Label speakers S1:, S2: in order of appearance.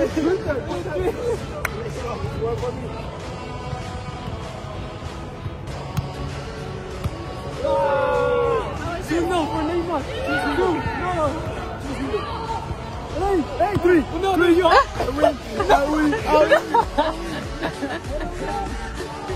S1: Two no for Neymar. Two no. Hey, hey, three. No, three. You. I win. I win. I win.